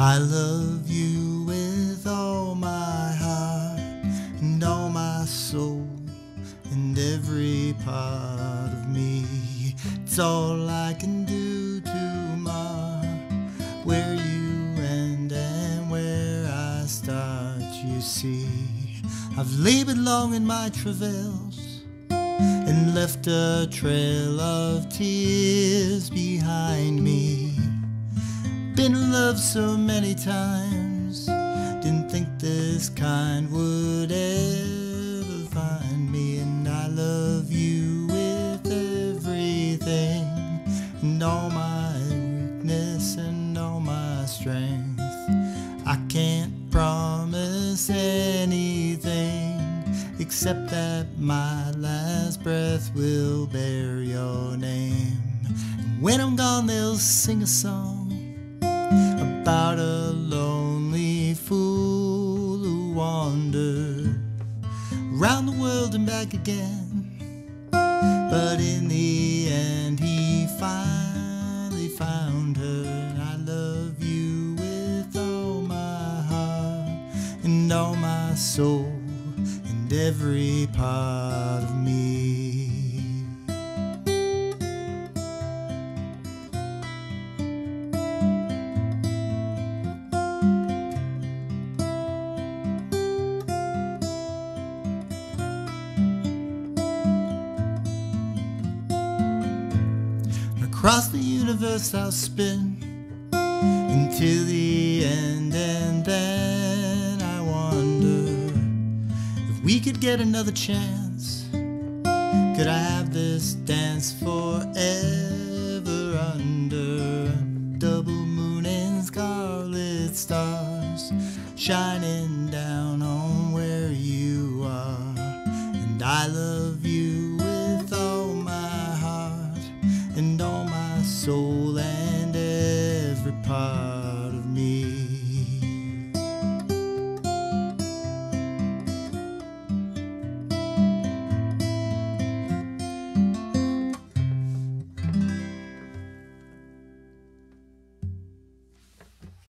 I love you with all my heart and all my soul and every part of me. It's all I can do to mar where you end and where I start, you see. I've labored long in my travails and left a trail of tears behind me. Been in love so many times, didn't think this kind would ever find me. And I love you with everything, and all my weakness and all my strength. I can't promise anything except that my last breath will bear your name. And when I'm gone, they'll sing a song about a lonely fool who wandered round the world and back again. But in the end, he finally found her. I love you with all my heart and all my soul and every part of me. Across the universe I'll spin until the end, and then I wonder if we could get another chance. Could I have this dance forever under double moon and scarlet stars shining?